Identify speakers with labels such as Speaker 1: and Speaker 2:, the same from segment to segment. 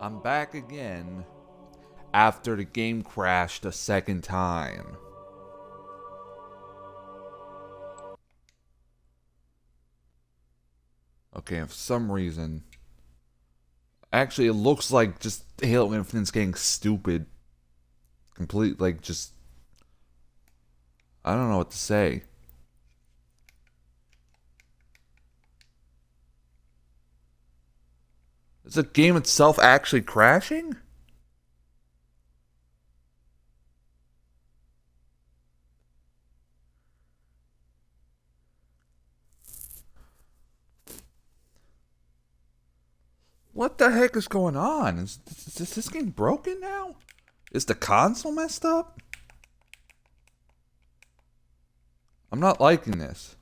Speaker 1: I'm back again after the game crashed a second time. Okay, for some reason. Actually, it looks like just Halo Infinite's getting stupid. Complete, like, just. I don't know what to say. Is the game itself actually crashing? What the heck is going on? Is, is, is this game broken now? Is the console messed up? I'm not liking this.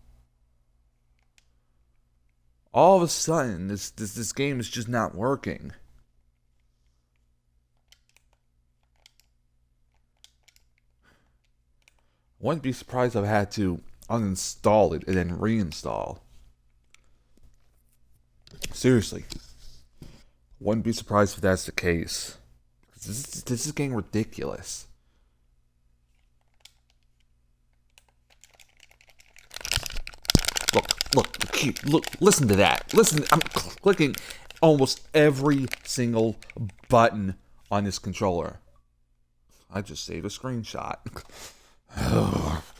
Speaker 1: All of a sudden, this this this game is just not working. Wouldn't be surprised if I had to uninstall it and then reinstall. Seriously. Wouldn't be surprised if that's the case. This is, this is getting ridiculous. Look, look, look, listen to that. Listen, I'm clicking almost every single button on this controller. I just saved a screenshot.